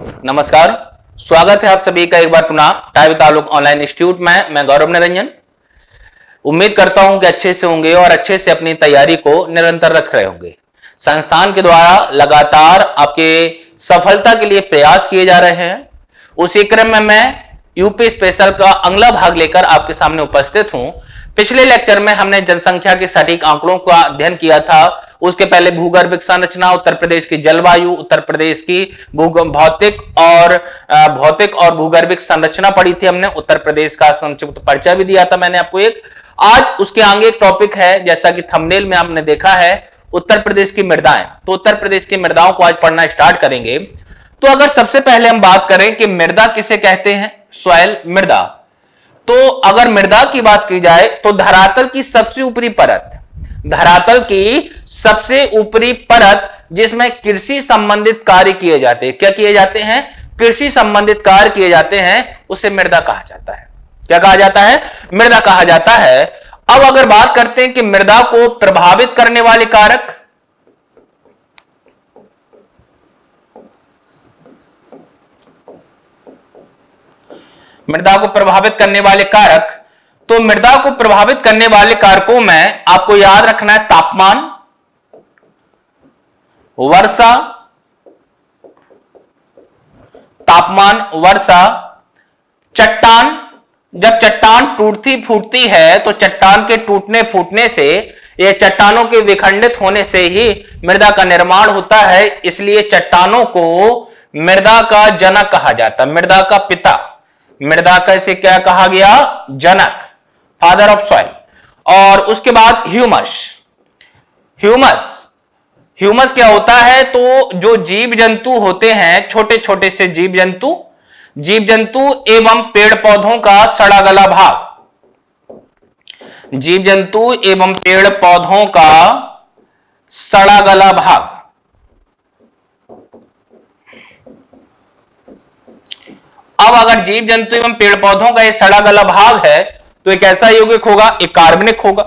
नमस्कार, स्वागत है आप सभी का एक बार पुनः टाइप तालुक ऑनलाइन इंस्टीट्यूट में, मैं गौरव निरंजन उम्मीद करता हूँ कि अच्छे से होंगे और अच्छे से अपनी तैयारी को निरंतर रख रहे होंगे। संस्थान के द्वारा लगातार आपके सफलता के लिए प्रयास किए जा रहे हैं। उसी क्रम में मैं यूपी स्पेशल का अगला भाग लेकर आपके सामने उपस्थित हूँ। पिछले लेक्चर में हमने जनसंख्या के सटीक आंकड़ों का अध्ययन किया था। उसके पहले भूगर्भिक संरचना, उत्तर प्रदेश की जलवायु, उत्तर प्रदेश की भौतिक और भौतिक और भूगर्भिक संरचना पढ़ी थी हमने। उत्तर प्रदेश का संक्षिप्त परिचय भी दिया था मैंने आपको एक। आज उसके आगे एक टॉपिक है, जैसा कि थंबनेल में आपने देखा है, उत्तर प्रदेश की मृदाएँ। तो उत्तर प्रदेश की मृदाओं को आज पढ़ना स्टार्ट करेंगे। तो अगर सबसे पहले हम बात करें कि मृदा किसे कहते हैं? सॉयल मृदा। तो अगर मृदा की बात की जाए तो धरातल की सबसे ऊपरी परत धरातल की सबसे ऊपरी परत जिसमें कृषि संबंधित कार्य किए जाते हैं। क्या किए जाते हैं? कृषि संबंधित कार्य किए जाते हैं, उसे मृदा कहा जाता है। क्या कहा जाता है? मृदा कहा जाता है। अब अगर बात करते हैं कि मृदा को प्रभावित करने वाले कारक, मृदा को प्रभावित करने वाले कारक तो मृदा को प्रभावित करने वाले कारकों में आपको याद रखना है तापमान, वर्षा तापमान, वर्षा, चट्टान। जब चट्टान टूटती फूटती है तो चट्टान के टूटने फूटने से यह चट्टानों के विखंडित होने से ही मृदा का निर्माण होता है। इसलिए चट्टानों को मृदा का जनक कहा जाता है, मृदा का पिता। मृदा का इसे क्या कहा गया? जनक। फादर ऑफ़ सॉइल और उसके बाद ह्यूमस ह्यूमस ह्यूमस क्या होता है? तो जो जीव जंतु होते हैं छोटे छोटे से जीव जंतु जीव जंतु एवं पेड़ पौधों का सड़ा गला भाग. जीव जंतु एवं पेड़ पौधों का सड़ा गला भाग. अब अगर जीव जंतु एवं पेड़ पौधों का यह सड़ा गला भाग है तो एक ऐसा यौगिक होगा, एक कार्बनिक होगा।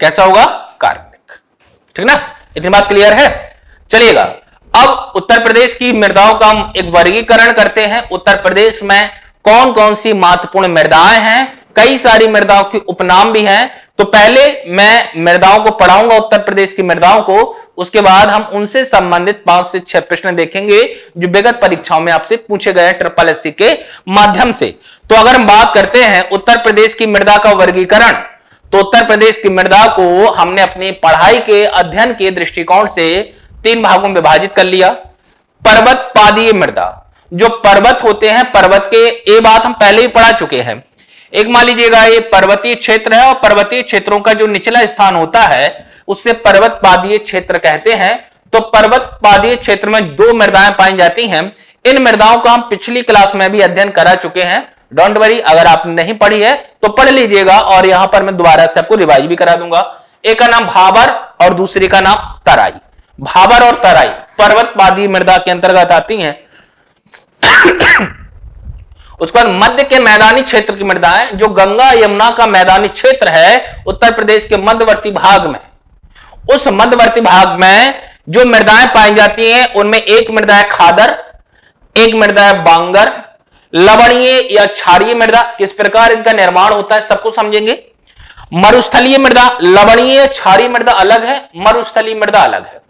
कैसा होगा? कार्बनिक। ठीक ना? इतनी बात क्लियर है? चलिएगा। अब उत्तर प्रदेश की मृदाओं का हम एक वर्गीकरण करते हैं। उत्तर प्रदेश में कौन कौन सी महत्वपूर्ण मृदाएँ हैं? कई सारी मृदाओं के उपनाम भी हैं। तो पहले मैं मृदाओं को पढ़ाऊँगा, उत्तर प्रदेश की मृदाओं को। उसके बाद हम उनसे संबंधित पाँच से छह प्रश्न देखेंगे, जो विगत परीक्षाओं में आपसे पूछे गए ट्रिपल एस के माध्यम से। तो अगर हम बात करते हैं उत्तर प्रदेश की मृदा का वर्गीकरण तो उत्तर प्रदेश की मृदा को हमने अपनी पढ़ाई के अध्ययन के दृष्टिकोण से तीन भागों में विभाजित कर लिया। पर्वत पादीय मृदा। जो पर्वत होते हैं, पर्वत के, ये बात हम पहले ही पढ़ा चुके हैं। एक मान लीजिएगा, ये पर्वतीय क्षेत्र है और पर्वतीय क्षेत्रों का जो निचला स्थान होता है उससे पर्वत पादीय क्षेत्र कहते हैं। तो पर्वत पादीय क्षेत्र में दो मृदाएँ पाई जाती हैं। इन मृदाओं का हम पिछली क्लास में भी अध्ययन करा चुके हैं। डोंट वरी, अगर आप नहीं पढ़ी है तो पढ़ लीजिएगा और यहाँ पर मैं दोबारा से आपको रिवाइज भी करा दूँगा। एक का नाम भाबर और दूसरी का नाम तराई। भाबर और तराई पर्वत पादी मृदा के अंतर्गत आती हैं। उसके बाद मध्य के मैदानी क्षेत्र की मृदाएँ, जो गंगा, यमुना का मैदानी क्षेत्र है, उत्तर प्रदेश के मध्यवर्ती भाग में। उस मध्यवर्ती भाग में जो मृदाएँ पाई जाती हैं, उनमें एक मृदा है खादर, एक मृदा है बांगर, लवणीय या क्षारीय मृदा, किस प्रकार इनका निर्माण होता है सबको समझेंगे। मरुस्थलीय मृदा, लवणीय क्षारीय मृदा अलग है, मरुस्थलीय मृदा अलग है।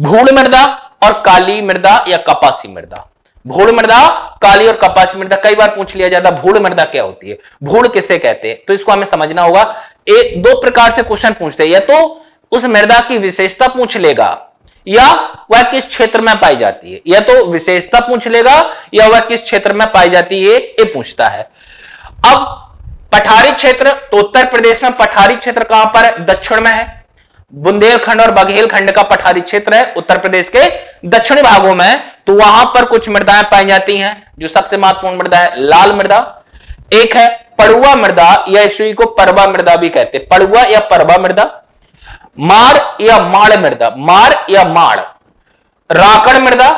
भूड़ मृदा और काली मृदा या कपासी मृदा। भूड़ मृदा, काली और कपासी मृदा, कई बार पूछ लिया जाता है भूड़ मृदा क्या होती है? भूड़ किसे कहते हैं? तो इसको हमें समझना होगा। एक दो प्रकार से क्वेश्चन पूछते हैं, या तो उस मृदा की विशेषता पूछ लेगा, या वह किस क्षेत्र में पाई जाती है? या तो विशेषता पूछ लेगा, या वह किस क्षेत्र में पाई जाती है, ये पूछता है। अब पठारी क्षेत्र तो उत्तर प्रदेश में पठारी क्षेत्र कहाँ पर दक्षिण में है। बुंदेलखंड और बघेलखंड का पठारी क्षेत्र है, उत्तर प्रदेश के दक्षिणी भागों में तो वहाँ पर कुछ मृदाएँ पाई जाती हैं, जो सबसे महत्वपूर्ण मृदा है, लाल मृदा। एक है पड़ुआ मृदा, या इसी को परवा मृदा भी कहते हैं। पड़ुआ या परवा मृदा। माड़ या माड़ मृदा, मार या माड़। राकड़ मृदा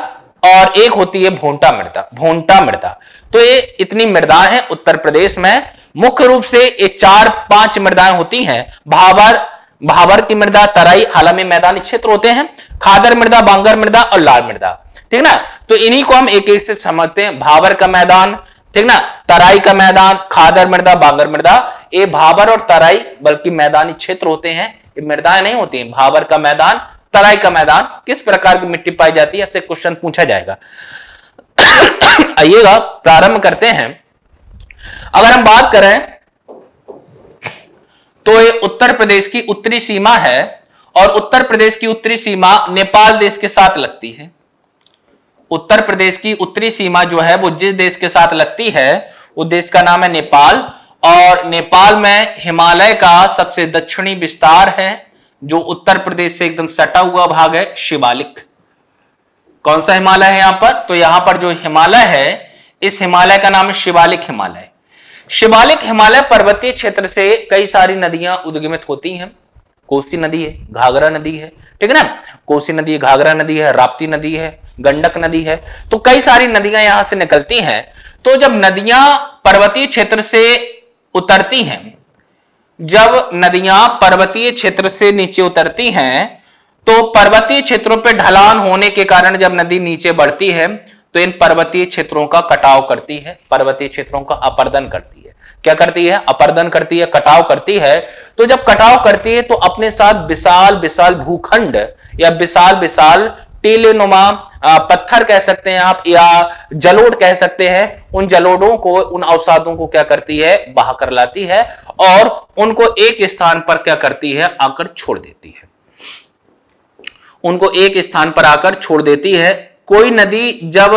और एक होती है भोंटा मृदा भोंटा मृदा। तो ये इतनी मृदाएँ हैं उत्तर प्रदेश में। मुख्य रूप से ये चार पाँच मृदाएँ होती हैं। भावर भावर की मृदा, तराई हाल में मैदानी क्षेत्र होते हैं। खादर मृदा, बांगर मृदा और लाल मृदा। ठीक ना? तो इन्हीं को हम एक एक से समझते हैं। भावर का मैदान, ठीक ना? तराई का मैदान, खादर मृदा, बांगर मृदा। ये भावर और तराई बल्कि मैदानी क्षेत्र होते हैं। मृदाएँ नहीं होती, भावर का मैदान, तराई का मैदान, किस प्रकार की मिट्टी पाई जाती है, ऐसे क्वेश्चन पूछा जाएगा। आइएगा, प्रारंभ करते हैं। अगर हम बात करें तो ये उत्तर प्रदेश की उत्तरी सीमा है और उत्तर प्रदेश की उत्तरी सीमा नेपाल देश के साथ लगती है। उत्तर प्रदेश की उत्तरी सीमा जो है, वो जिस देश के साथ लगती है, उस देश का नाम है नेपाल। और नेपाल में हिमालय का सबसे दक्षिणी विस्तार है, जो उत्तर प्रदेश से एकदम सटा हुआ भाग है, शिवालिक। कौन सा हिमालय है यहाँ पर? तो यहाँ पर जो हिमालय है, इस हिमालय का नाम है शिवालिक हिमालय। शिवालिक हिमालय पर्वतीय क्षेत्र से कई सारी नदियाँ उद्गमित होती हैं। कोसी नदी है, घाघरा नदी है, ठीक है ना? कोसी नदी घाघरा नदी है, राप्ती नदी है, गंडक नदी है तो कई सारी नदियाँ यहाँ से निकलती हैं। तो जब नदियाँ पर्वतीय क्षेत्र से उतरती हैं। जब नदियाँ पर्वतीय क्षेत्र से नीचे उतरती हैं तो पर्वतीय क्षेत्रों पर ढलान होने के कारण जब नदी नीचे बढ़ती है तो इन पर्वतीय क्षेत्रों का कटाव करती है, पर्वतीय क्षेत्रों का अपर्दन करती है। क्या करती है? अपर्दन करती है, कटाव करती है। तो जब कटाव करती है तो अपने साथ विशाल विशाल भूखंड या विशाल विशाल टीले नुमा पत्थर कह सकते हैं आप या जलोड कह सकते हैं। उन जलोडों को उन अवसादों को क्या करती है? बहा कर लाती है और उनको एक स्थान पर क्या करती है? आकर छोड़ देती है। उनको एक स्थान पर आकर छोड़ देती है। कोई नदी जब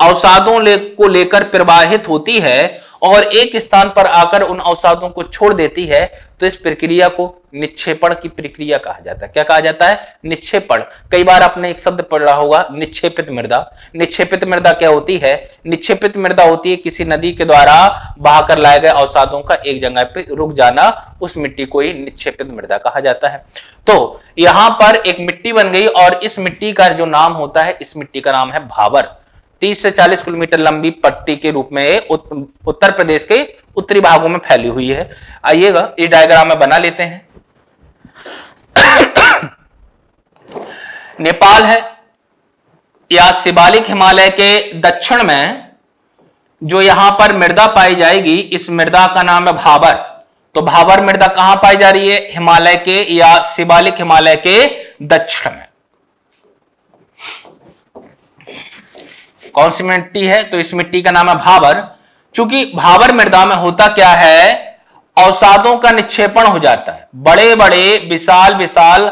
अवसादों ले, को लेकर प्रवाहित होती है और एक स्थान पर आकर उन अवसादों को छोड़ देती है तो इस प्रक्रिया को निक्षेपण की प्रक्रिया कहा जाता है। क्या कहा जाता है? निक्षेपण। कई बार आपने एक शब्द पढ़ा होगा, निक्षेपित मृदा। निक्षेपित मृदा क्या होती है? निक्षेपित मृदा होती है किसी नदी के द्वारा बहाकर लाए गए अवसादों का एक जगह पे रुक जाना, उस मिट्टी को ही निक्षेपित मृदा कहा जाता है। तो यहाँ पर एक मिट्टी बन गई और इस मिट्टी का जो नाम होता है, इस मिट्टी का नाम है भावर। 30 से 40 किलोमीटर लंबी पट्टी के रूप में उत्तर प्रदेश के उत्तरी भागों में फैली हुई है। आइएगा इस डायग्राम में बना लेते हैं। नेपाल है या शिवालिक हिमालय के दक्षिण में, जो यहाँ पर मृदा पाई जाएगी, इस मृदा का नाम है भाबर। तो भाबर मृदा कहाँ पाई जा रही है? हिमालय के या शिवालिक हिमालय के दक्षिण में। कौन सी मिट्टी है? तो इस मिट्टी का नाम है भावर चूँकि भावर मृदा में होता क्या है? अवसादों का निक्षेपण हो जाता है। बड़े बड़े विशाल विशाल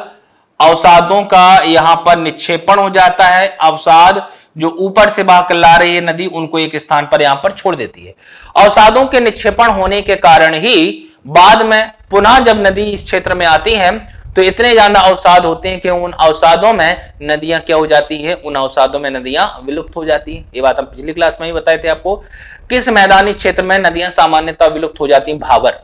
अवसादों का यहाँ पर निक्षेपण हो जाता है। अवसाद जो ऊपर से बहकर ला रही है नदी, उनको एक स्थान पर यहाँ पर छोड़ देती है। अवसादों के निक्षेपण होने के कारण ही बाद में पुनः जब नदी इस क्षेत्र में आती है तो इतने ज़्यादा अवसाद होते हैं कि उन अवसादों में नदियाँ क्या हो जाती है? उन अवसादों में नदियाँ विलुप्त हो जाती है। ये बात हम पिछली क्लास में ही बताए थे आपको। किस मैदानी क्षेत्र में नदियाँ सामान्यतः विलुप्त हो जाती हैं? भावर।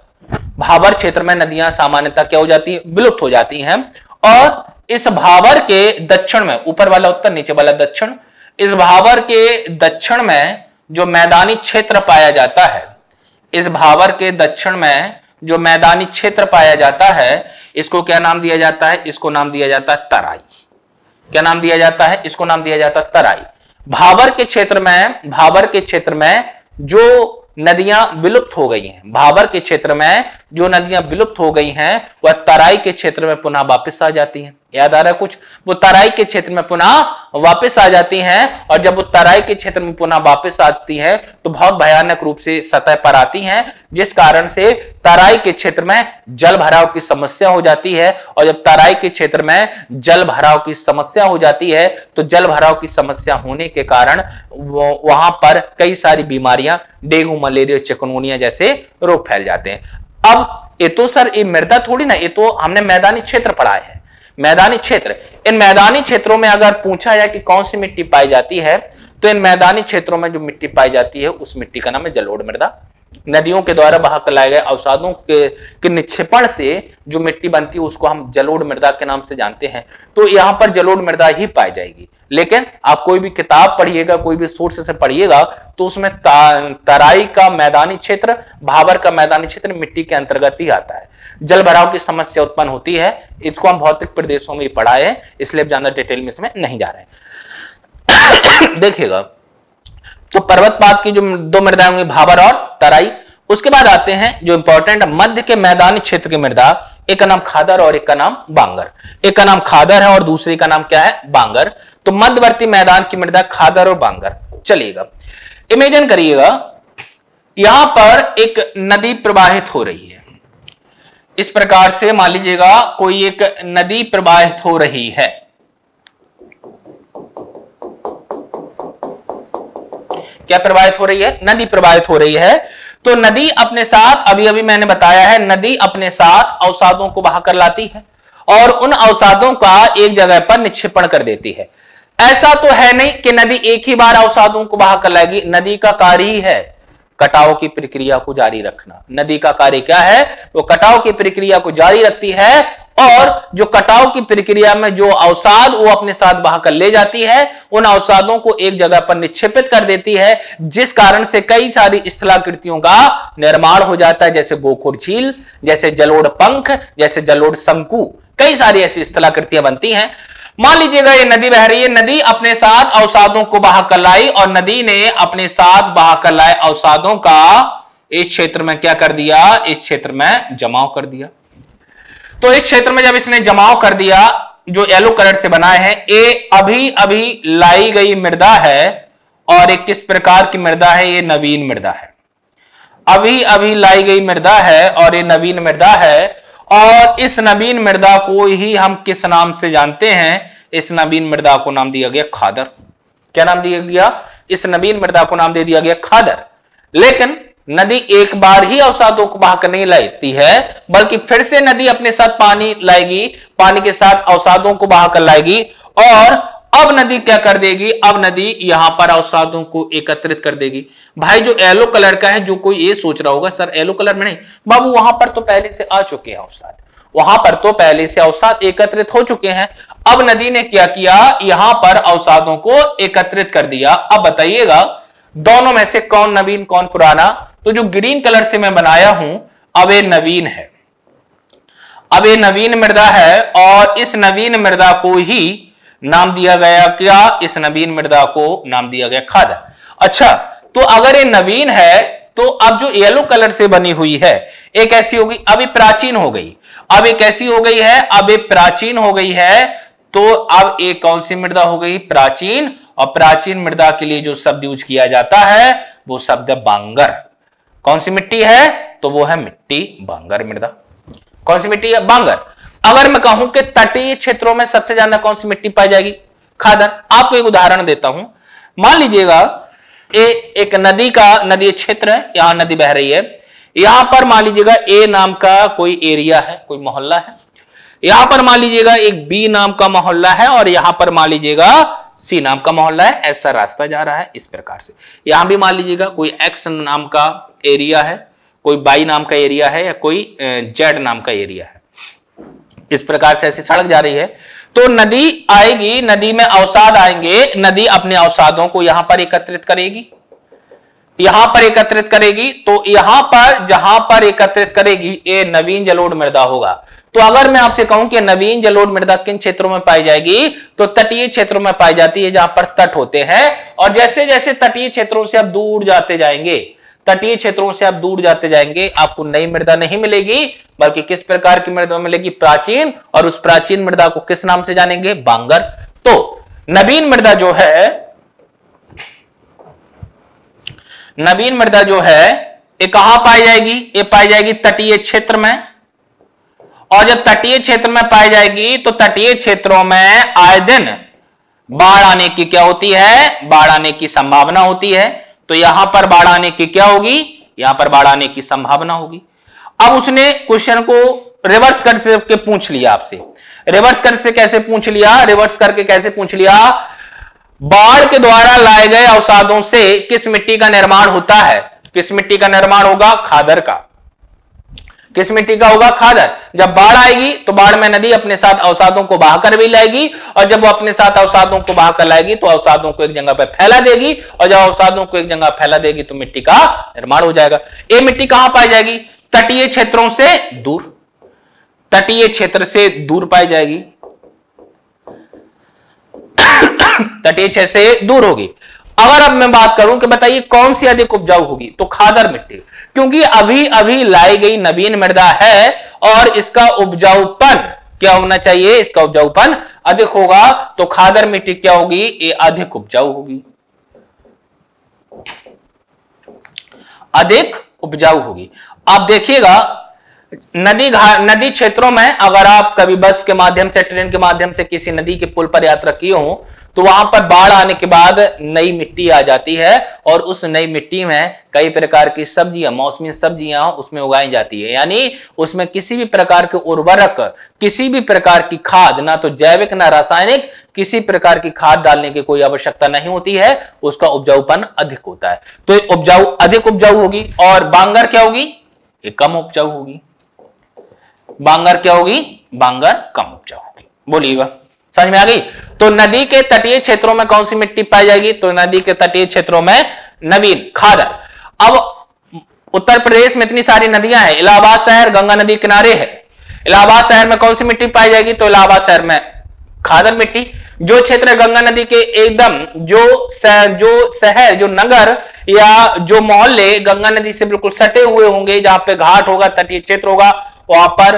भावर क्षेत्र में नदियाँ सामान्यतः क्या हो जाती है? विलुप्त हो जाती हैं। और इस भावर के दक्षिण में, ऊपर वाला उत्तर, नीचे वाला दक्षिण, इस भावर के दक्षिण में जो मैदानी क्षेत्र पाया जाता है, इस भावर के दक्षिण में जो मैदानी क्षेत्र पाया जाता है, इसको क्या नाम दिया जाता है? इसको नाम दिया जाता है तराई। क्या नाम दिया जाता है? इसको नाम दिया जाता है तराई। भावर के क्षेत्र में, भावर के क्षेत्र में जो नदियाँ विलुप्त हो गई हैं। भाबर के क्षेत्र में जो नदियाँ विलुप्त हो गई हैं, वह तराई के क्षेत्र में पुनः वापस आ जाती हैं। याद आ रहा है कुछ? वो तराई के क्षेत्र में पुनः वापस आ जाती हैं और जब वो तराई के क्षेत्र में पुनः वापस आती हैं तो बहुत भयानक रूप से सतह पर आती हैं, जिस कारण से तराई के क्षेत्र में जल भराव की समस्या हो जाती है और जब तराई के क्षेत्र में जल भराव की समस्या हो जाती है तो जल भराव की समस्या होने के कारण वहाँ पर कई सारी बीमारियाँ, डेंगू, मलेरिया, चिकनगुनिया जैसे रोग फैल जाते हैं। अब ये तो सर, ये मृदा थोड़ी ना, ये तो हमने मैदानी क्षेत्र पढ़ा है। मैदानी क्षेत्र। इन मैदानी क्षेत्रों में अगर पूछा जाए कि कौन सी मिट्टी पाई जाती है तो इन मैदानी क्षेत्रों में जो मिट्टी पाई जाती है, उस मिट्टी का नाम है जलोढ़ मृदा। नदियों के द्वारा बहा कर लाए गए अवसादों के, के निक्षेपण से जो मिट्टी बनती है उसको हम जलोढ़ मृदा के नाम से जानते हैं। तो यहाँ पर जलोढ़ मृदा ही पाई जाएगी। लेकिन आप कोई भी किताब पढ़िएगा कोई भी सोर्स से पढ़िएगा तो उसमें तराई का मैदानी क्षेत्र भावर का मैदानी क्षेत्र मिट्टी के अंतर्गत ही आता है। जल भराव की समस्या उत्पन्न होती है। इसको हम भौतिक प्रदेशों में पढ़ाए हैं इसलिए ज़्यादा डिटेल में इसमें नहीं जा रहे देखिएगा तो पर्वतपात की जो दो मृदाएँ होंगी भावर और तराई। उसके बाद आते हैं जो इंपॉर्टेंट मध्य के मैदानी क्षेत्र की मृदा। एक का नाम खादर और एक का नाम बांगर। एक का नाम खादर है और दूसरी का नाम क्या है? बांगर। तो मध्यवर्ती मैदान की मृदा खादर और बांगर। चलिएगा। इमेजिन करिएगा, यहाँ पर एक नदी प्रवाहित हो रही है। इस प्रकार से मान लीजिएगा, कोई एक नदी प्रवाहित हो रही है। क्या प्रभावित हो रही है? नदी प्रवाहित हो रही है। तो नदी अपने साथ, अभी अभी मैंने बताया है, नदी अपने साथ अवसादों को बहाकर लाती है और उन अवसादों का एक जगह पर निक्षेपण कर देती है। ऐसा तो है नहीं कि नदी एक ही बार अवसादों को बहा कर लाएगी। नदी का कार्य ही है। कटाव की प्रक्रिया को जारी रखना। नदी का कार्य क्या है? वो कटाव की प्रक्रिया को जारी रखती है और जो कटाव की प्रक्रिया में जो अवसाद, वो अपने साथ बहाकर ले जाती है। उन अवसादों को एक जगह पर निक्षेपित कर देती है, जिस कारण से कई सारी स्थलाकृतियों का निर्माण हो जाता है, जैसे गोखुर झील, जैसे जलोड़ पंख, जैसे जलोड़ शंकु। कई सारी ऐसी स्थलाकृतियाँ बनती हैं। मान लीजिएगा, ये नदी बह रही है, नदी अपने साथ अवसादों को बहा कर लाई और नदी ने अपने साथ बहा कर लाए अवसादों का, इस क्षेत्र में क्या कर दिया? इस क्षेत्र में जमाव कर दिया। तो इस क्षेत्र में जब इसने जमाव कर दिया, जो येलो कलर से बनाए हैं, ये अभी अभी लाई गई मृदा है और एक किस प्रकार की मृदा है? ये नवीन मृदा है। अभी अभी लाई गई मृदा है और ये नवीन मृदा है और इस नबीन मृदा को ही हम किस नाम से जानते हैं? इस नबीन मृदा को नाम दिया गया खादर। क्या नाम दिया गया? इस नबीन मृदा को नाम दे दिया गया खादर। लेकिन नदी एक बार ही अवसादों को बहाकर नहीं लाती है, बल्कि फिर से नदी अपने साथ पानी लाएगी, पानी के साथ अवसादों को बहाकर लाएगी और अब नदी क्या कर देगी? अब नदी यहाँ पर अवसादों को एकत्रित कर देगी। भाई, जो येलो कलर का है, जो कोई ये सोच रहा होगा, सर येलो कलर में नहीं, बाबू, वहाँ पर तो पहले से आ चुके हैं अवसाद। वहाँ पर तो पहले से अवसाद एकत्रित हो चुके हैं। अब नदी ने क्या किया? यहाँ पर अवसादों को एकत्रित कर दिया। अब बताइएगा, दोनों में से कौन नवीन, कौन पुराना? तो जो ग्रीन कलर से मैं बनाया हूँ, अब ये नवीन है। अब ये नवीन मृदा है और इस नवीन मृदा को ही नाम दिया गया क्या? इस नवीन मृदा को नाम दिया गया खाद। अच्छा तो अगर ये नवीन है तो अब जो येलो कलर से बनी हुई है, एक ऐसी होगी अभी प्राचीन हो गई। अब एक ऐसी हो गई है, अब एक प्राचीन हो गई है तो अब एक कौन सी मृदा हो गई? प्राचीन। और प्राचीन मृदा के लिए जो शब्द यूज़ किया जाता है, वो शब्द बांगर। कौन सी मिट्टी है? तो वो है मिट्टी बांगर मृदा। कौन सी मिट्टी है? बांगर। अगर मैं कहूँ कि तटीय क्षेत्रों में सबसे ज़्यादा कौन सी मिट्टी पाई जाएगी? खादर। आपको एक उदाहरण देता हूँ। मान लीजिएगा, ए, एक नदी का, नदी क्षेत्र है, यहाँ नदी बह रही है। यहाँ पर मान लीजिएगा, ए नाम का कोई एरिया है, कोई मोहल्ला है। यहाँ पर मान लीजिएगा, एक बी नाम का मोहल्ला है और यहाँ पर मान लीजिएगा, सी नाम का मोहल्ला है। ऐसा रास्ता जा रहा है इस प्रकार से। यहाँ भी मान लीजिएगा, कोई एक्स नाम का एरिया है, कोई बाई नाम का एरिया है या कोई जेड नाम का एरिया है। इस प्रकार से ऐसी सड़क जा रही है। तो नदी आएगी, नदी में अवसाद आएँगे, नदी अपने अवसादों को यहाँ पर एकत्रित करेगी। यहाँ पर एकत्रित करेगी तो यहाँ पर, जहाँ पर एकत्रित करेगी, ये नवीन जलोढ़ मृदा होगा। तो अगर मैं आपसे कहूँ कि नवीन जलोढ़ मृदा किन क्षेत्रों में पाई जाएगी तो तटीय क्षेत्रों में पाई जाती है जहाँ पर तट होते हैं, और जैसे जैसे तटीय क्षेत्रों से आप दूर जाते जाएँगे तटीय क्षेत्रों से आप दूर जाते जाएँगे, आपको नई मृदा नहीं मिलेगी, बल्कि किस प्रकार की मृदा मिलेगी? प्राचीन, और उस प्राचीन मृदा को किस नाम से जानेंगे? बांगर। तो नवीन मृदा जो है, नवीन मृदा जो है, ये कहाँ पाई जाएगी? ये पाई जाएगी तटीय क्षेत्र में। और जब तटीय क्षेत्र में पाई जाएगी तो तटीय क्षेत्रों में आए दिन बाढ़ आने की क्या होती है? बाढ़ आने की संभावना होती है। तो यहाँ पर बाढ़ आने की क्या होगी? यहाँ पर बाढ़ आने की संभावना होगी। अब उसने क्वेश्चन को रिवर्स कर के पूछ लिया आपसे। रिवर्स कर से कैसे पूछ लिया? रिवर्स करके कैसे पूछ लिया? बाढ़ के द्वारा लाए गए अवसादों से किस मिट्टी का निर्माण होता है? किस मिट्टी का निर्माण होगा? खादर का। किस मिट्टी का होगा? खादर। जब बाढ़ आएगी तो बाढ़ में नदी अपने साथ अवसादों को बहाकर भी लाएगी, और जब वो अपने साथ अवसादों को बहाकर लाएगी तो अवसादों को एक जगह पर फैला देगी, और जब अवसादों को एक जगह फैला देगी तो मिट्टी का निर्माण हो जाएगा। ये मिट्टी कहाँ पाई जाएगी? तटीय क्षेत्रों से दूर। तटीय क्षेत्र से दूर पाई जाएगी। तटीय क्षेत्र से दूर होगी। अगर अब मैं बात करूँ कि बताइए कौन सी अधिक उपजाऊ होगी तो खादर मिट्टी। क्योंकि अभी अभी लाई गई नवीन मृदा है और इसका उपजाऊपन क्या होना चाहिए? इसका उपजाऊपन अधिक होगा तो खादर मिट्टी क्या होगी? ये अधिक उपजाऊ होगी। अधिक उपजाऊ होगी। आप देखिएगा, नदी नदी क्षेत्रों में अगर आप कभी बस के माध्यम से, ट्रेन के माध्यम से किसी नदी के पुल पर यात्रा किए हो तो वहाँ पर बाढ़ आने के बाद नई मिट्टी आ जाती है और उस नई मिट्टी में कई प्रकार की सब्ज़ियाँ, मौसमी सब्ज़ियाँ उसमें उगाई जाती है। यानी उसमें किसी भी प्रकार के उर्वरक, किसी भी प्रकार की खाद, ना तो जैविक, ना रासायनिक, किसी प्रकार की खाद डालने की कोई आवश्यकता नहीं होती है, उसका उपजाऊपन अधिक होता है। तो उपजाऊ, अधिक उपजाऊ होगी और बांगर क्या होगी? ये कम उपजाऊ होगी। बांगर क्या होगी? बांगर कम उपजाऊ होगी। बोलिएगा समझ में आ गई? तो नदी के तटीय क्षेत्रों में कौन सी मिट्टी पाई जाएगी? तो नदी के तटीय क्षेत्रों में नवीन खादर। अब उत्तर प्रदेश में इतनी सारी नदियाँ हैं। इलाहाबाद शहर, गंगा नदी किनारे है। इलाहाबाद शहर में कौन सी मिट्टी पाई जाएगी? तो इलाहाबाद शहर में खादर मिट्टी। जो क्षेत्र गंगा नदी के एकदम जो जो शहर, जो नगर या जो मोहल्ले गंगा नदी से बिल्कुल सटे हुए होंगे, जहाँ पे घाट होगा, तटीय क्षेत्र होगा, वहाँ पर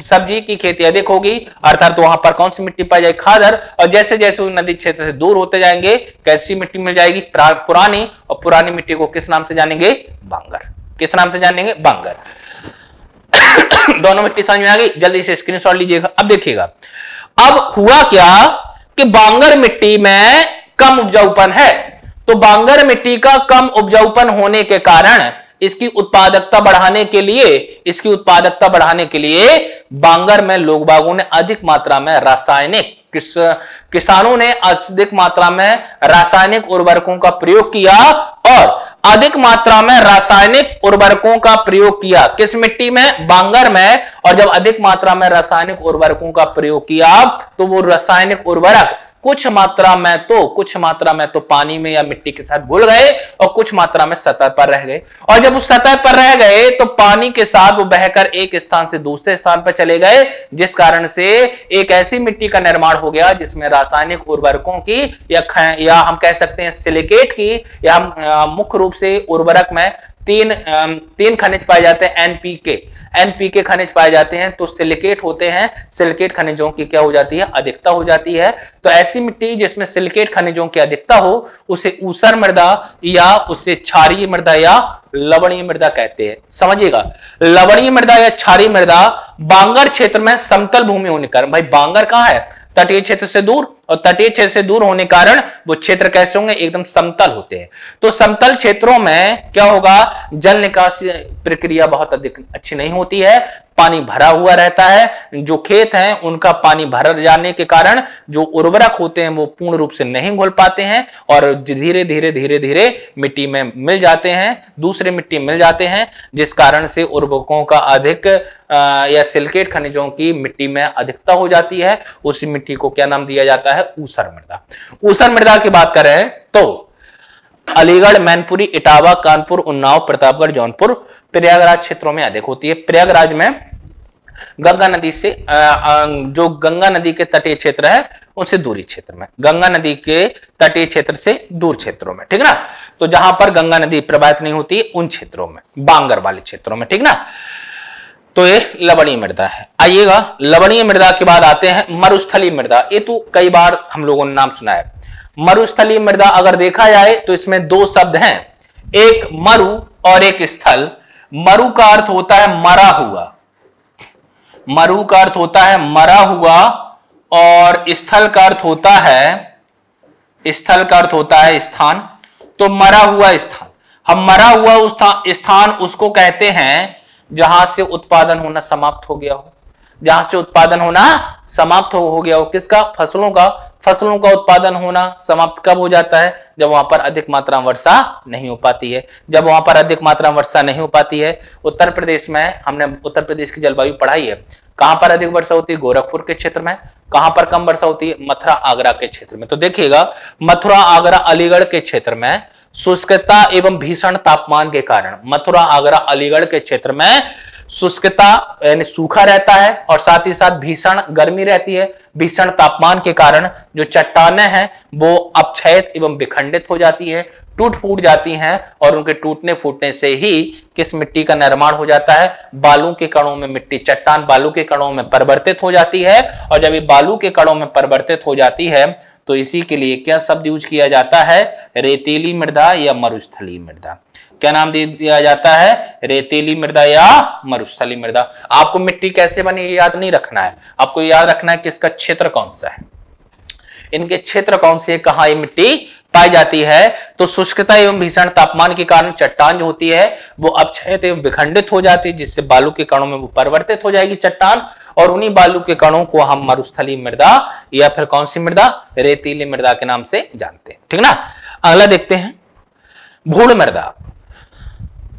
सब्ज़ी की खेती अधिक होगी, अर्थात वहाँ पर कौन सी मिट्टी पाई जाएगी? खादर। और जैसे जैसे उस नदी क्षेत्र से दूर होते जाएँगे, कैसी मिट्टी मिल जाएगी? पुरानी। और पुरानी मिट्टी को किस नाम से जानेंगे? बांगर। किस नाम से जानेंगे? बांगर। दोनों मिट्टी समझ में आ गई? जल्दी से स्क्रीनशॉट लीजिएगा। अब देखिएगा। अब हुआ क्या कि बांगर मिट्टी में कम उपजाऊपन है। तो बांगर मिट्टी का कम उपजाऊपन होने के कारण इसकी उत्पादकता बढ़ाने के लिए, इसकी उत्पादकता बढ़ाने के लिए बांगर में लोग बागों ने अधिक मात्रा में रासायनिक किस, किसानों ने अधिक मात्रा में रासायनिक उर्वरकों का प्रयोग किया और अधिक मात्रा में रासायनिक उर्वरकों का प्रयोग किया। किस मिट्टी में? बांगर में। और जब अधिक मात्रा में रासायनिक उर्वरकों का प्रयोग किया तो वो रासायनिक उर्वरक कुछ मात्रा में तो कुछ मात्रा में तो पानी में या मिट्टी के साथ घुल गए और कुछ मात्रा में सतह पर रह गए। और जब उस सतह पर रह गए तो पानी के साथ वो बहकर एक स्थान से दूसरे स्थान पर चले गए, जिस कारण से एक ऐसी मिट्टी का निर्माण हो गया जिसमें रासायनिक उर्वरकों की या या हम कह सकते हैं सिलिकेट की या हम मुख्य रूप से उर्वरक में तीन तीन खनिज पाए जाते हैं एनपीके एनपीके खनिज पाए जाते हैं तो सिलिकेट होते हैं। सिलिकेट खनिजों की क्या हो जाती है? अधिकता हो जाती है। तो ऐसी मिट्टी जिसमें सिलिकेट खनिजों की अधिकता हो, उसे ऊसर मृदा या उसे क्षारीय मृदा या लवणीय मृदा कहते हैं। समझिएगा। लवणीय मृदा या क्षारीय मृदा बांगर क्षेत्र में समतल भूमि होने कारण। भाई, बांगर कहाँ है? तटीय क्षेत्र से दूर और तटीय क्षेत्र से दूर होने कारण वो क्षेत्र कैसे होंगे? एकदम समतल होते हैं। तो समतल क्षेत्रों में क्या होगा? जल निकास प्रक्रिया बहुत अधिक अच्छी नहीं होती है। पानी भरा हुआ रहता है। जो खेत हैं, उनका पानी भर जाने के कारण जो उर्वरक होते हैं, वो पूर्ण रूप से नहीं घुल पाते हैं और धीरे धीरे धीरे धीरे मिट्टी में मिल जाते हैं, दूसरे मिट्टी मिल जाते हैं, जिस कारण से उर्वरकों का अधिक या सिलिकेट खनिजों की मिट्टी में अधिकता हो जाती है। उसी मिट्टी को क्या नाम दिया जाता है ऊसर मृदा। ऊसर मृदा की बात करें तो अलीगढ़, मैनपुरी, इटावा, कानपुर, उन्नाव, प्रतापगढ़, जौनपुर, प्रयागराज क्षेत्रों में अधिक होती है। प्रयागराज में गंगा नदी से जो गंगा नदी के तटीय क्षेत्र है, उनसे दूरी क्षेत्र में। गंगा नदी के तटीय क्षेत्र से दूर क्षेत्रों में, ठीक ना? तो जहाँ पर गंगा नदी प्रवाहित नहीं होती, उन क्षेत्रों में, बांगर वाले क्षेत्रों में, ठीक ना? तो ये लवणीय मृदा है। आइएगा, लवणीय मृदा के बाद आते हैं मरुस्थली मृदा। ये तो कई बार हम लोगों ने नाम सुना है। मरुस्थली मृदा अगर देखा जाए तो इसमें दो शब्द हैं। एक मरु और एक स्थल। मरु का अर्थ होता है मरा हुआ। मरु का अर्थ होता है मरा हुआ और स्थल का अर्थ होता है, स्थल का अर्थ होता है स्थान। तो मरा हुआ स्थान। हम मरा हुआ स्थान उसको कहते हैं जहाँ से उत्पादन होना समाप्त हो गया हो। जहाँ से उत्पादन होना समाप्त हो, गया हो किसका? फ़सलों का। फ़सलों का उत्पादन होना समाप्त कब हो जाता है? जब वहाँ पर अधिक मात्रा में वर्षा नहीं हो पाती है। जब वहाँ पर अधिक मात्रा में वर्षा नहीं हो पाती है उत्तर प्रदेश में हमने उत्तर प्रदेश की जलवायु पढ़ाई है। कहाँ पर अधिक वर्षा होती है? गोरखपुर के क्षेत्र में। कहाँ पर कम वर्षा होती है? मथुरा आगरा के क्षेत्र में। तो देखिएगा मथुरा आगरा अलीगढ़ के क्षेत्र में शुष्कता एवं भीषण तापमान के कारण। मथुरा, आगरा, अलीगढ़ के क्षेत्र में शुष्कता, यानी सूखा रहता है और साथ ही साथ भीषण गर्मी रहती है। भीषण तापमान के कारण जो चट्टाने हैं, वो अपक्षयित एवं विखंडित हो जाती है, टूट फूट जाती हैं और उनके टूटने फूटने से ही किस मिट्टी का निर्माण हो जाता है? बालू के कणों में मिट्टी, चट्टान बालू के कणों में परिवर्तित हो जाती है और जब ये बालू के कणों में परिवर्तित हो जाती है तो इसी के लिए क्या शब्द यूज़ किया जाता है? रेतीली मृदा या मरुस्थली मृदा। क्या नाम दे दिया जाता है? रेतीली मृदा या मरुस्थली मृदा। आपको मिट्टी कैसे बनी याद नहीं रखना है। आपको याद रखना है कि इसका क्षेत्र कौन सा है। इनके क्षेत्र कौन से कहा ये मिट्टी पाई जाती है तो शुष्कता एवं भीषण तापमान के कारण चट्टान जो होती है, वो अपक्षयित एवं विखंडित हो जाती है, जिससे बालू के कणों में वो परिवर्तित हो जाएगी चट्टान, और उन्हीं बालू के कणों को हम मरुस्थली मृदा या फिर कौन सी मृदा? रेतीली मृदा के नाम से जानते हैं। ठीक ना? अगला देखते हैं। भूड़ मृदा।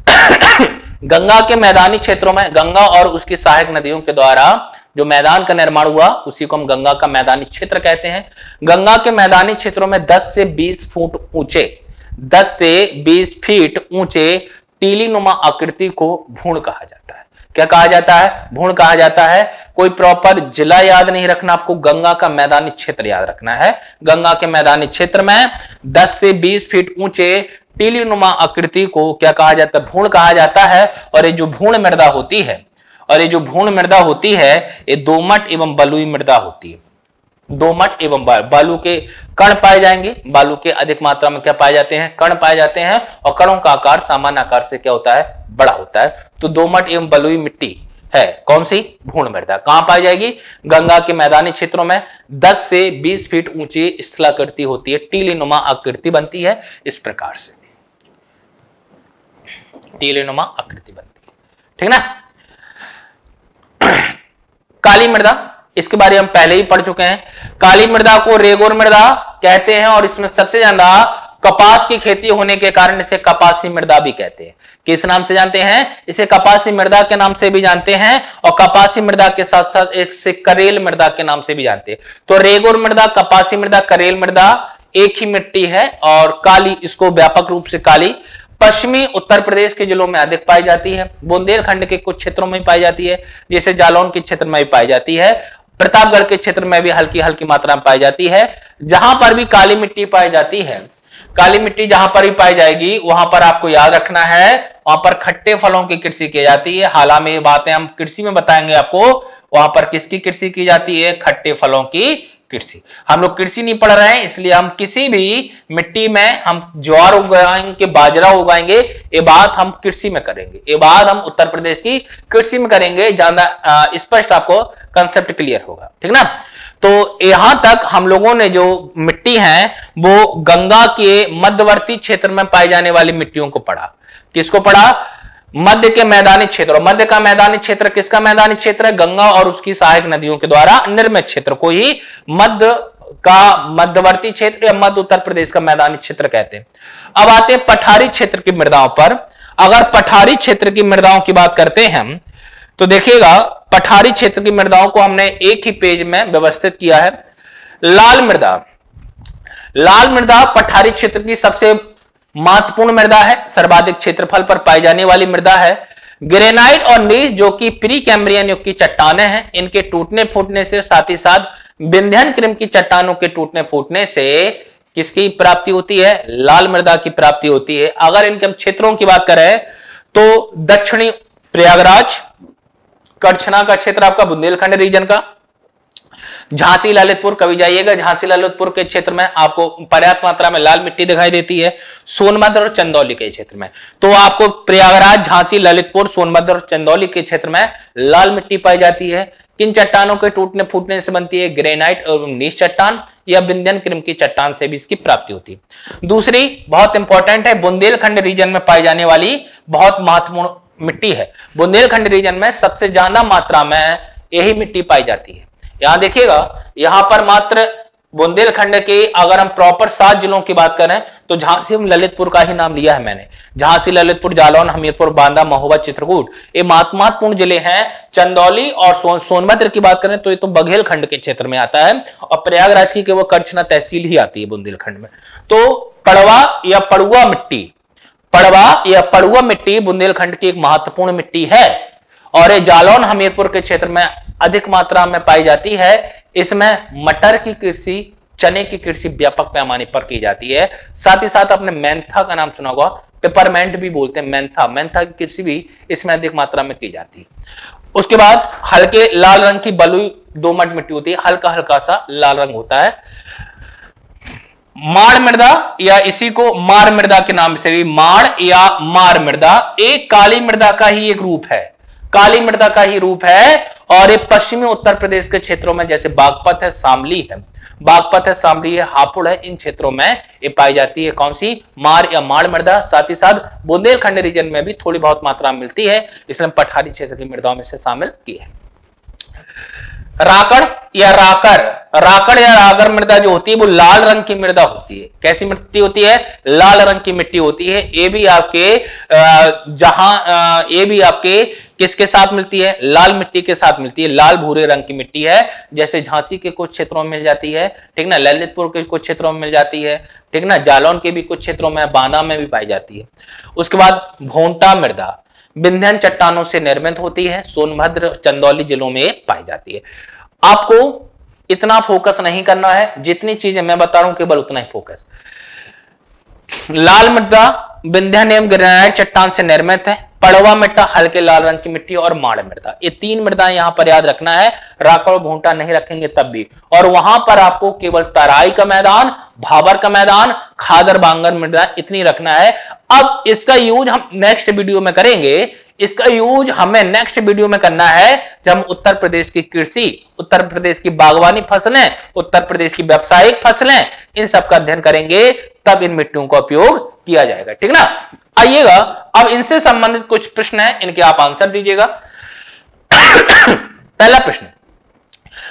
गंगा के मैदानी क्षेत्रों में, गंगा और उसकी सहायक नदियों के द्वारा जो मैदान का निर्माण हुआ, उसी को हम गंगा का मैदानी क्षेत्र कहते हैं। गंगा के मैदानी क्षेत्रों में 10 से 20 फुट ऊँचे 10 से 20 फीट ऊँचे टीली नुमा आकृति को भूण कहा जाता है। क्या कहा जाता है? भूण कहा जाता है। कोई प्रॉपर जिला याद नहीं रखना, आपको गंगा का मैदानी क्षेत्र याद रखना है। गंगा के मैदानी क्षेत्र में 10 से 20 फीट ऊँचे टीली नुमा आकृति को क्या कहा जाता है? भूण कहा जाता है। और ये जो भूण मृदा होती है और ये जो भूण मृदा होती है, ये दोमट एवं बलुई मृदा होती है। दोमट एवं बालू के कण पाए जाएँगे। बालू के अधिक मात्रा में क्या पाए जाते हैं? कण पाए जाते हैं और कणों का आकार सामान्य आकार से क्या होता है? बड़ा होता है। तो दोमट एवं बलुई मिट्टी है। कौन सी? भूण मृदा। कहाँ पाई जाएगी? गंगा के मैदानी क्षेत्रों में 10 से 20 फीट ऊँची स्थलाकृति होती है। टीली नुमा आकृति बनती है इस प्रकार से। टीली नुमा आकृति बनती है। ठीक ना? काली मृदा, इसके बारे में हम पहले ही पढ़ चुके हैं। काली मृदा को रेगोर मृदा कहते हैं और इसमें सबसे ज़्यादा कपास की खेती होने के कारण इसे कपासी मृदा भी कहते हैं। किस नाम से जानते हैं? इसे कपासी मृदा के नाम से भी जानते हैं और कपासी मृदा के साथ साथ एक से करेल मृदा के नाम से भी जानते हैं। तो रेगोर मृदा, कपासी मृदा, करेल मृदा एक ही मिट्टी है और काली, इसको व्यापक रूप से काली पश्चिमी उत्तर प्रदेश के जिलों में अधिक पाई जाती है। बुंदेलखंड के कुछ क्षेत्रों में पाई जाती है, जैसे जालौन के क्षेत्र में पाई जाती है। प्रतापगढ़ के क्षेत्र में भी हल्की हल्की मात्रा में पाई जाती है। जहाँ पर भी काली मिट्टी पाई जाती है, काली मिट्टी जहाँ पर भी पाई जाएगी, वहाँ पर आपको याद रखना है, वहाँ पर खट्टे फलों की कृषि की जाती है। हालाँकि ये बातें हम कृषि में बताएँगे आपको, वहाँ पर किसकी कृषि की जाती है? खट्टे फलों की कृषि। हम लोग कृषि नहीं पढ़ रहे हैं, इसलिए हम किसी भी मिट्टी में हम ज्वार उगाएँगे, बाजरा उगाएँगे, ये बात हम कृषि में करेंगे। ये बात हम उत्तर प्रदेश की कृषि में करेंगे, ज़्यादा स्पष्ट आपको कंसेप्ट क्लियर होगा। ठीक ना? तो यहाँ तक हम लोगों ने जो मिट्टी है, वो गंगा के मध्यवर्ती क्षेत्र में पाई जाने वाली मिट्टियों को पढ़ा। किसको पढ़ा? मध्य के मैदानी क्षेत्र, और मध्य का मैदानी क्षेत्र किसका मैदानी क्षेत्र है? गंगा और उसकी सहायक नदियों के द्वारा निर्मित क्षेत्र को ही मध्य का मध्यवर्ती क्षेत्र या मध्य उत्तर प्रदेश का मैदानी क्षेत्र कहते हैं। अब आते हैं पठारी क्षेत्र की मृदाओं पर। अगर पठारी क्षेत्र की मृदाओं की बात करते हैं तो देखिएगा, पठारी क्षेत्र की मृदाओं को हमने एक ही पेज में व्यवस्थित किया है। लाल मृदा। लाल मृदा पठारी क्षेत्र की सबसे महत्वपूर्ण मृदा है। सर्वाधिक क्षेत्रफल पर पाई जाने वाली मृदा है। ग्रेनाइट और नीस, जो कि प्री कैम्ब्रियन युग की चट्टाने हैं, इनके टूटने फूटने से, साथ ही साथ विंध्यन क्रम की चट्टानों के टूटने फूटने से किसकी प्राप्ति होती है? लाल मृदा की प्राप्ति होती है। अगर इनके हम क्षेत्रों की बात करें तो दक्षिणी प्रयागराज, कड़छना का क्षेत्र आपका बुंदेलखंड रीजन का झांसी ललितपुर कभी जाइएगा। झांसी ललितपुर के क्षेत्र में आपको पर्याप्त मात्रा में लाल मिट्टी दिखाई देती है, सोनभद्र और चंदौली के क्षेत्र में। तो आपको प्रयागराज झांसी ललितपुर सोनभद्र और चंदौली के क्षेत्र में लाल मिट्टी पाई जाती है। किन चट्टानों के टूटने फूटने से बनती है? ग्रेनाइट और नीच चट्टान या बिंदन क्रिम की चट्टान से भी इसकी प्राप्ति होती है। दूसरी बहुत इंपॉर्टेंट है, बुंदेलखंड रीजन में पाई जाने वाली बहुत महत्वपूर्ण मिट्टी है। बुंदेलखंड रीजन में सबसे ज़्यादा मात्रा में यही मिट्टी पाई जाती है। यहाँ देखिएगा यहाँ पर मात्र बुंदेलखंड के अगर हम प्रॉपर सात जिलों की बात करें तो झांसी हम ललितपुर का ही नाम लिया है मैंने। झांसी ललितपुर जालौन हमीरपुर बांदा महोबा चित्रकूट ये महत्वपूर्ण ज़िले हैं। चंदौली और सो, सोनभद्र की बात करें तो ये तो बघेल खंड के क्षेत्र में आता है और प्रयागराज की केवल करछना तहसील ही आती है बुंदेलखंड में। तो पड़वा या पड़ुआ मिट्टी पड़वा या पड़ुआ मिट्टी बुंदेलखंड की एक महत्वपूर्ण मिट्टी है। और ये जालौन हमीरपुर के क्षेत्र में अधिक मात्रा में पाई जाती है। इसमें मटर की कृषि, चने की कृषि व्यापक पैमाने पर की जाती है। साथ ही साथ आपने मैंथा का नाम सुना होगा, पेपरमेंट भी बोलते हैं मैंथा। मैंथा की कृषि भी इसमें अधिक मात्रा में की जाती है। उसके बाद हल्के लाल रंग की बलुई दोमट मिट्टी होती है, हल्का हल्का सा लाल रंग होता है। माड़ मृदा या इसी को मार मृदा के नाम से भी, माड़ या मार मृदा, एक काली मृदा का ही एक रूप है। काली मृदा का ही रूप है और ये पश्चिमी उत्तर प्रदेश के क्षेत्रों में, जैसे बागपत है शामली है। बागपत है सामरी है, हापुड़ है, इन क्षेत्रों में ये पाई जाती है कौन सी? मार या माड़ मृदा साथ ही साथ बुंदेलखंड रीजन में भी थोड़ी बहुत मात्रा मिलती है, इसलिए पठारी क्षेत्र की मृदाओं में से शामिल की है। राकड़ या राकर। राकड़ या रागर मृदा जो होती है, वो लाल रंग की मृदा होती है। कैसी मिट्टी होती है? लाल रंग की मिट्टी होती है। ये भी आपके जहाँ ये भी आपके किसके साथ मिलती है? लाल मिट्टी के साथ मिलती है। लाल भूरे रंग की मिट्टी है, जैसे झांसी के कुछ क्षेत्रों में मिल जाती है, ठीक ना? ललितपुर के कुछ क्षेत्रों में मिल जाती है, ठीक ना? जालौन के भी कुछ क्षेत्रों में बाना में भी पाई जाती है। उसके बाद भोंटा मृदा विंध्यन चट्टानों से निर्मित होती है, सोनभद्र चंदौली जिलों में पाई जाती है। आपको इतना फोकस नहीं करना है, जितनी चीज़ें मैं बता रहा हूँ, केवल उतना ही फोकस लाल मृदा विंध्यन एवं ग्रेनाइट चट्टान से निर्मित है पड़वा मिट्टा, हल्के लाल रंग की मिट्टी और माड़ मृदा। ये तीन मृदा यहाँ पर याद रखना है। राकड़ भूटा नहीं रखेंगे तब भी। और वहाँ पर आपको केवल तराई का मैदान, भाबर का मैदान, खादर बांगर मृदा इतनी रखना है। अब इसका यूज़ हम नेक्स्ट वीडियो में करेंगे। इसका यूज़ हमें नेक्स्ट वीडियो में करना है, जब हम उत्तर प्रदेश की कृषि, उत्तर प्रदेश की बागवानी फ़सलें, उत्तर प्रदेश की व्यावसायिक फ़सलें, इन सब का अध्ययन करेंगे, तब इन मिट्टियों का उपयोग किया जाएगा, ठीक ना? आइएगा, अब इनसे संबंधित कुछ प्रश्न है, इनके आप आंसर दीजिएगा। पहला प्रश्न,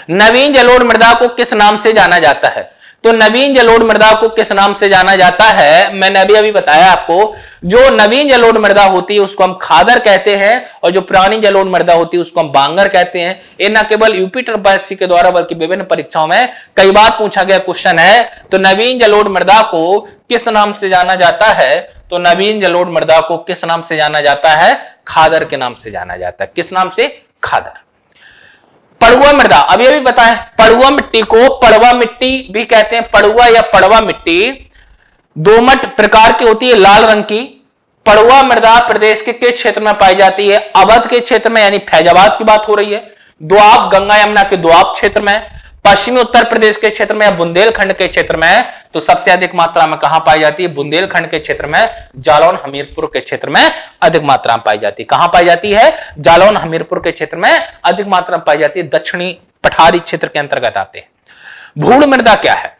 नवीन जलोढ़ मृदा को किस नाम से जाना जाता है? तो नवीन जलोढ़ मृदा को किस नाम से जाना जाता है? मैंने अभी अभी बताया आपको। जो नवीन जलोढ़ मृदा होती है, उसको हम खादर कहते हैं, और जो पुरानी जलोढ़ मृदा होती है, उसको हम बांगर कहते हैं। ये न केवल यूपी टर्पासी के द्वारा, बल्कि विभिन्न परीक्षाओं में कई बार पूछा गया क्वेश्चन है। तो नवीन जलोढ़ मृदा को किस नाम से जाना जाता है? तो नवीन जलोढ़ मृदा को किस नाम से जाना जाता है? खादर के नाम से जाना जाता है। किस नाम से? खादर। पड़ुआ मृदा। अभी अभी बताएँ पड़ुआ मिट्टी को पड़वा मिट्टी भी कहते हैं पड़ुआ या पड़वा मिट्टी। दोमट प्रकार की होती है लाल रंग की। पड़ुआ मृदा प्रदेश के किस क्षेत्र में पाई जाती है? अवध के क्षेत्र में, यानी फैजाबाद की बात हो रही है। दुआब गंगा यमुना के दुआब क्षेत्र में। पश्चिमी उत्तर प्रदेश के क्षेत्र में या बुंदेलखंड के क्षेत्र में तो सबसे अधिक मात्रा में कहाँ पाई जाती है? बुंदेलखंड के क्षेत्र में, जालौन हमीरपुर के क्षेत्र में अधिक मात्रा में पाई जाती है। कहाँ पाई जाती है? जालौन हमीरपुर के क्षेत्र में अधिक मात्रा में पाई जाती है। दक्षिणी पठारी क्षेत्र के अंतर्गत आते हैं। भूड़ मृदा क्या है?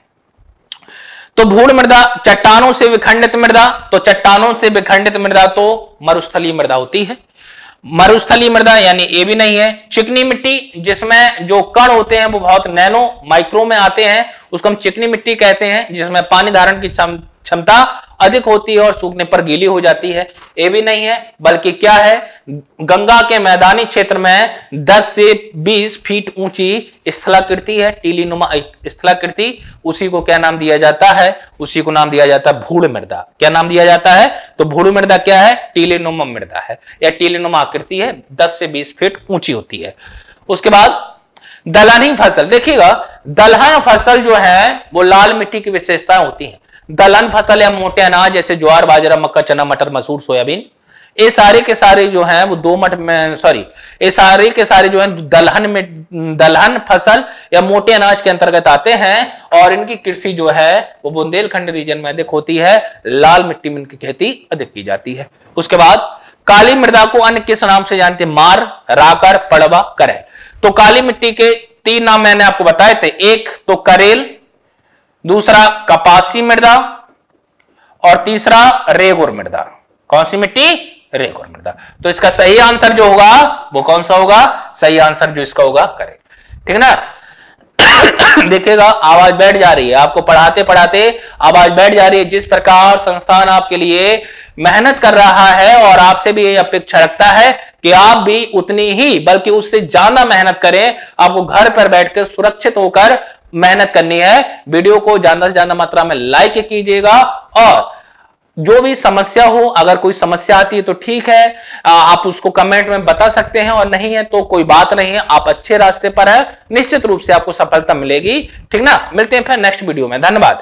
तो भूड़ मृदा चट्टानों से विखंडित मृदा तो चट्टानों से विखंडित मृदा तो मरुस्थलीय मृदा होती है। मरुस्थली मृदा यानी ये भी नहीं है। चिकनी मिट्टी जिसमें जो कण होते हैं, वो बहुत नैनो माइक्रो में आते हैं, उसको हम चिकनी मिट्टी कहते हैं, जिसमें पानी धारण की क्षमता अधिक होती है और सूखने पर गीली हो जाती है। ये भी नहीं है, बल्कि क्या है? गंगा के मैदानी क्षेत्र में 10 से 20 फीट ऊँची स्थलाकृति है टीली नुमा स्थलाकृति। उसी को क्या नाम दिया जाता है? उसी को नाम दिया जाता है भूड़ मृदा। क्या नाम दिया जाता है? तो भूड़ मृदा क्या है? टीली नुमा मृदा है। या टीलेनुमा आकृति है, दस से बीस फीट ऊँची होती है। उसके बाद दलहनी फ़सल। देखिएगा, दलहन फ़सल जो है, वो लाल मिट्टी की विशेषताएँ होती है। दलहन फ़सल या मोटे अनाज, जैसे ज्वार, बाजरा, मक्का, चना, मटर, मसूर, सोयाबीन, ये सारे के सारे जो हैं, वो दो मट में सॉरी ये सारे के सारे जो हैं, दलहन में, दलहन फ़सल या मोटे अनाज के अंतर्गत आते हैं, और इनकी कृषि जो है, वो बुंदेलखंड रीजन में अधिक होती है, लाल मिट्टी में इनकी खेती अधिक की जाती है। उसके बाद, काली मृदा को अन्य किस नाम से जानते मार, राकर, पड़वा, करे। तो काली मिट्टी के तीन नाम मैंने आपको बताए थे, एक तो करेल दूसरा कपासी मृदा और तीसरा रेगुर मृदा। कौन सी मिट्टी? रेगुर मृदा। तो इसका सही आंसर जो होगा, वो कौन सा होगा? सही आंसर जो इसका होगा करे ठीक है ना? देखिएगा, आवाज़ बैठ जा रही है। आपको पढ़ाते पढ़ाते आवाज़ बैठ जा रही है। जिस प्रकार संस्थान आपके लिए मेहनत कर रहा है और आपसे भी ये अपेक्षा रखता है कि आप भी उतनी ही, बल्कि उससे ज़्यादा मेहनत करें, आपको घर पर बैठकर सुरक्षित होकर मेहनत करनी है। वीडियो को ज़्यादा से ज़्यादा मात्रा में लाइक कीजिएगा और जो भी समस्या हो, अगर कोई समस्या आती है तो ठीक है। आप उसको कमेंट में बता सकते हैं और नहीं है तो कोई बात नहीं है। आप अच्छे रास्ते पर है। निश्चित रूप से आपको सफलता मिलेगी। ठीक ना? मिलते हैं फिर नेक्स्ट वीडियो में। धन्यवाद।